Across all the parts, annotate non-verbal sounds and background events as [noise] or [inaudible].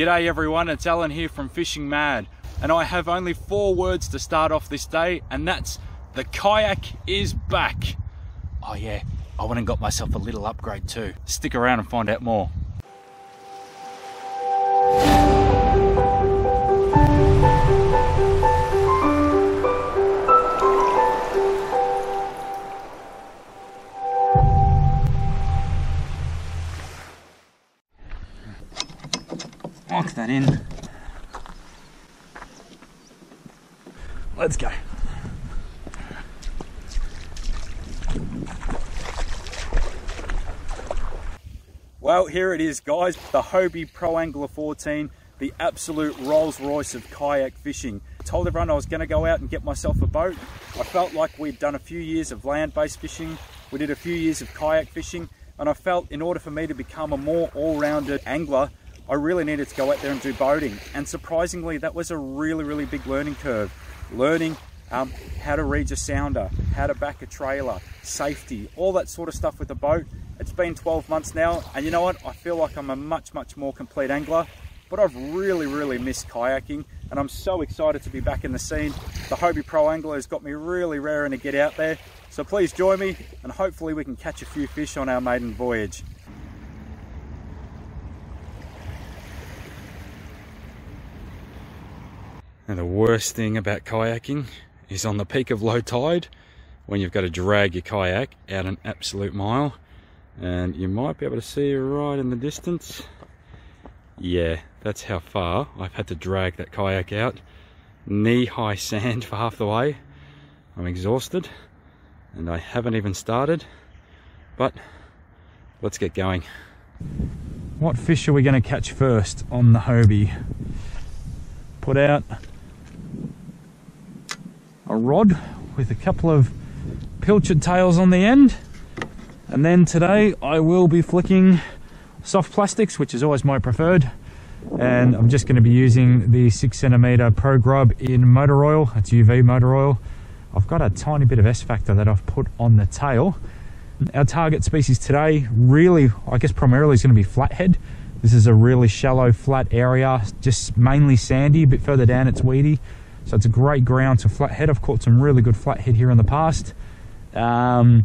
G'day everyone, it's Alan here from Fishing Mad and I have only four words to start off this day and that's the kayak is back. Oh yeah, I went and got myself a little upgrade too. Stick around and find out more. Let's go. Well, here it is, guys. The Hobie Pro Angler 14, the absolute Rolls Royce of kayak fishing. Told everyone I was going to go out and get myself a boat. I felt like we'd done a few years of land-based fishing. We did a few years of kayak fishing. And I felt in order for me to become a more all-rounded angler, I really needed to go out there and do boating. And surprisingly, that was a really, really big learning curve. Learning um, how to read your sounder, how to back a trailer, safety, all that sort of stuff with the boat. It's been 12 months now, and you know what? I feel like I'm a much, much more complete angler, but I've really, really missed kayaking, and I'm so excited to be back in the scene. The Hobie Pro Angler has got me really raring to get out there, so please join me, and hopefully we can catch a few fish on our maiden voyage. And the worst thing about kayaking is on the peak of low tide when you've got to drag your kayak out an absolute mile and you might be able to see right in the distance. Yeah that's how far I've had to drag that kayak out. Knee-high sand for half the way. I'm exhausted and I haven't even started but let's get going. What fish are we going to catch first on the Hobie? Put out a rod with a couple of pilchard tails on the end and then today I will be flicking soft plastics, which is always my preferred. And I'm just going to be using the six centimeter Pro Grub in motor oil. It's UV motor oil. I've got a tiny bit of S factor that I've put on the tail. Our target species today really, I guess primarily is going to be flathead. This is a really shallow flat area, just mainly sandy, a bit further down it's weedy. So it's a great ground to flathead. I've caught some really good flathead here in the past. Um,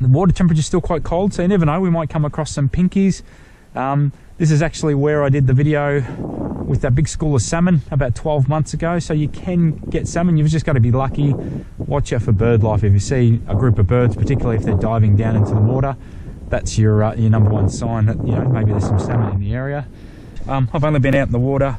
the water temperature is still quite cold, so you never know, we might come across some pinkies. Um, this is actually where I did the video with that big school of salmon about 12 months ago. So you can get salmon, you've just got to be lucky. Watch out for bird life. If you see a group of birds, particularly if they're diving down into the water, that's your, uh, your number one sign that, you know, maybe there's some salmon in the area. Um, I've only been out in the water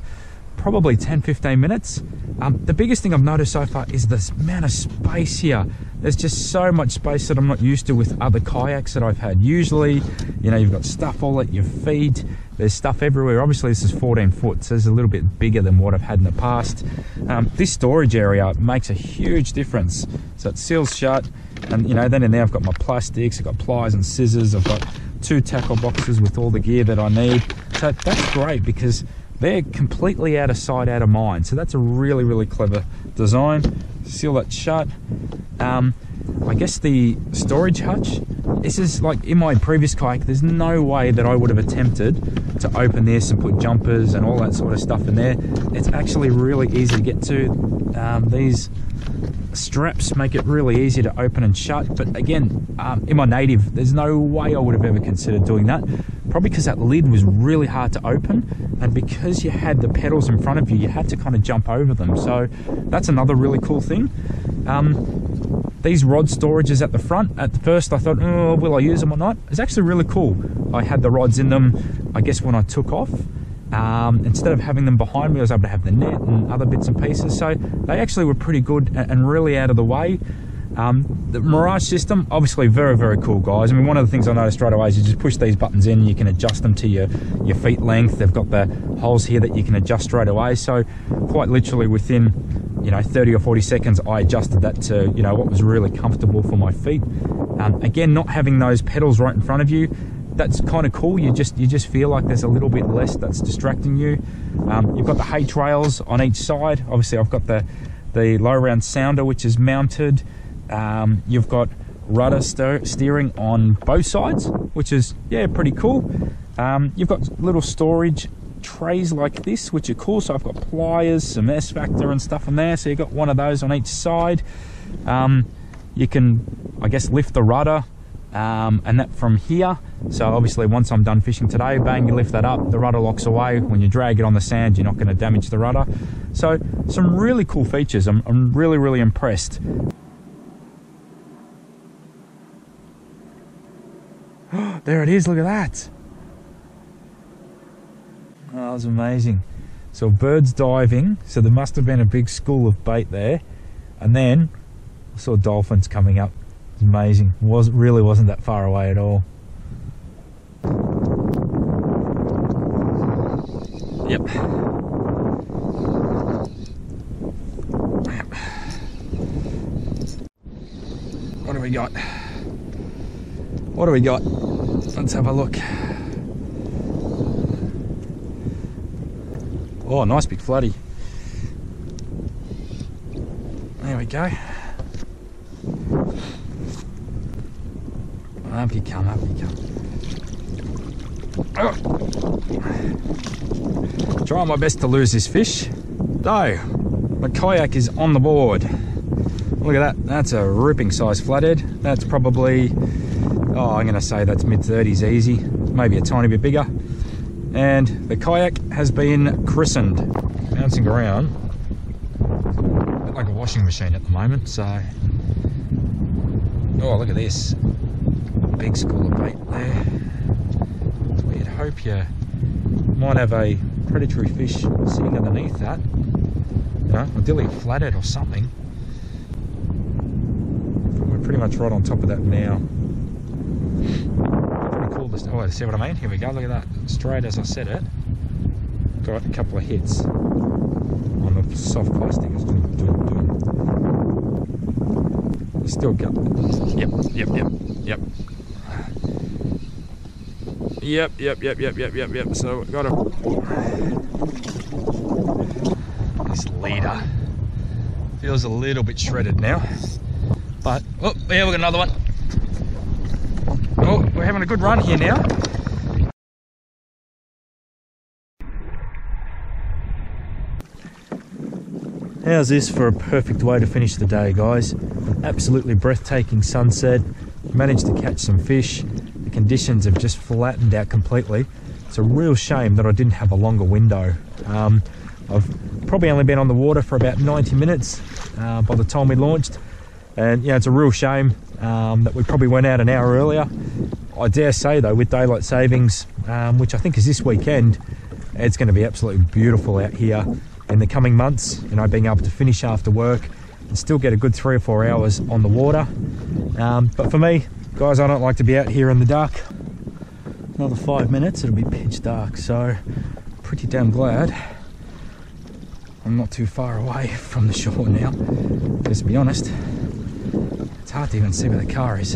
probably 10 15 minutes um, the biggest thing I've noticed so far is this amount of space here. There's just so much space that I'm not used to with other kayaks that I've had. Usually you know you've got stuff all at your feet. There's stuff everywhere. Obviously this is 14 foot so it's a little bit bigger than what I've had in the past. Um, this storage area makes a huge difference. So it seals shut and you know then in there I've got my plastics I've got pliers and scissors I've got two tackle boxes with all the gear that I need. So that's great because they're completely out of sight, out of mind. So that's a really, really clever design. Seal that shut. Um, I guess the storage hutch, this is like in my previous kayak, there's no way that I would have attempted to open this and put jumpers and all that sort of stuff in there. It's actually really easy to get to. Um, these straps make it really easy to open and shut. But again, um, in my native, there's no way I would have ever considered doing that. Probably because that lid was really hard to open. And because you had the pedals in front of you, you had to kind of jump over them. So that's another really cool thing. Um, these rod storages at the front, at first I thought, oh, will I use them or not? It's actually really cool. I had the rods in them, I guess when I took off. Um, instead of having them behind me, I was able to have the net and other bits and pieces. So they actually were pretty good and really out of the way. Um, the Mirage system, obviously very, very cool, guys. I mean, one of the things I noticed straight away is you just push these buttons in, you can adjust them to your, your feet length. They've got the holes here that you can adjust straight away. So quite literally within, you know, 30 or 40 seconds, I adjusted that to, you know, what was really comfortable for my feet. Um, again, not having those pedals right in front of you, that's kind of cool. You just you just feel like there's a little bit less that's distracting you. Um, you've got the H-rails on each side. Obviously, I've got the the Lowrance sounder which is mounted. Um, you've got rudder steering on both sides, which is yeah pretty cool. Um, you've got little storage trays like this, which are cool. So I've got pliers, some S Factor and stuff in there. So you've got one of those on each side. Um, you can, I guess, lift the rudder um, and that from here. So obviously once I'm done fishing today, bang, you lift that up, the rudder locks away. When you drag it on the sand, you're not going to damage the rudder. So some really cool features. I'm, I'm really, really impressed. There it is, look at that. Oh, that was amazing. So birds diving, so there must have been a big school of bait there. And then I saw dolphins coming up. It's amazing. It was really wasn't that far away at all. Yep. What do we got? What do we got? Let's have a look. Oh, nice big floody. There we go. Up you come, up you come. Oh. Trying my best to lose this fish. So, my kayak is on the board. Look at that, that's a ripping size flathead. That's probably, oh, I'm gonna say that's mid 30s easy, maybe a tiny bit bigger. And the kayak has been christened, bouncing around like a washing machine at the moment. So, oh, look at this big school of bait there. So you'd hope you might have a predatory fish sitting underneath that. You know, a flathead or something. We're pretty much right on top of that now. Pretty cool. To, oh, see what I mean? Here we go. Look at that. Straight as I said it. Got a couple of hits on the soft plastic. It's doing, doing, doing. Still got. Yep, yep, yep, yep. Yep, yep, yep, yep, yep, yep, yep. So got a this leader feels a little bit shredded now, but oh yeah, we got another one. We're having a good run here now. How's this for a perfect way to finish the day, guys? Absolutely breathtaking sunset. Managed to catch some fish. The conditions have just flattened out completely. It's a real shame that I didn't have a longer window. Um, I've probably only been on the water for about 90 minutes uh, by the time we launched. And yeah, it's a real shame um, that we probably went out an hour earlier. I dare say though, with daylight savings, um, which I think is this weekend, it's going to be absolutely beautiful out here in the coming months. You know, being able to finish after work and still get a good three or four hours on the water. Um, but for me, guys, I don't like to be out here in the dark. Another five minutes, it'll be pitch dark. So, pretty damn glad I'm not too far away [laughs] from the shore now. Because to be honest, it's hard to even see where the car is.